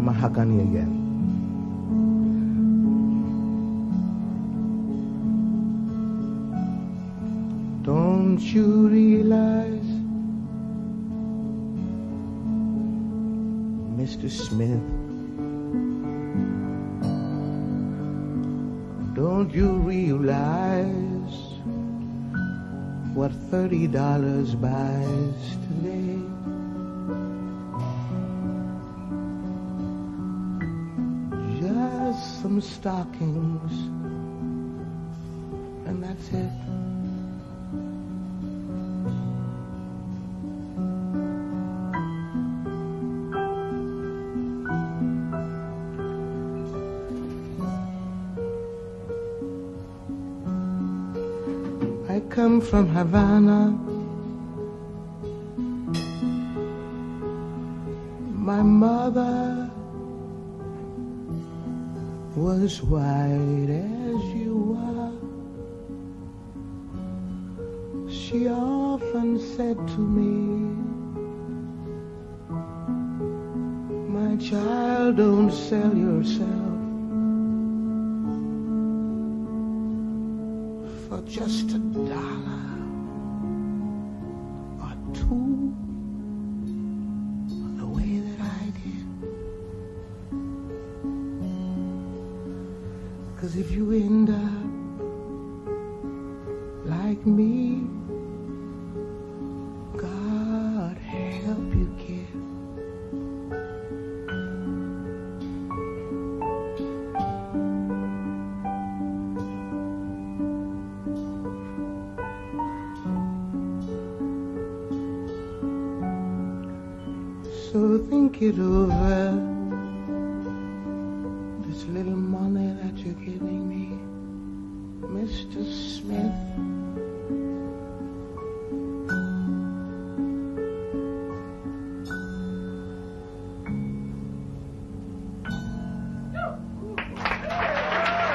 mahogany again. Don't you realize, Mr. Smith? Don't you realize what thirty dollars buys today? Some stockings, and that's it. I come from Havana. My mother was white as you are. She often said to me, My child, don't sell yourself for just a dollar Cause if you end up like me, God help you, kid. So think it over. This little money that you're giving me, Mr. Smith.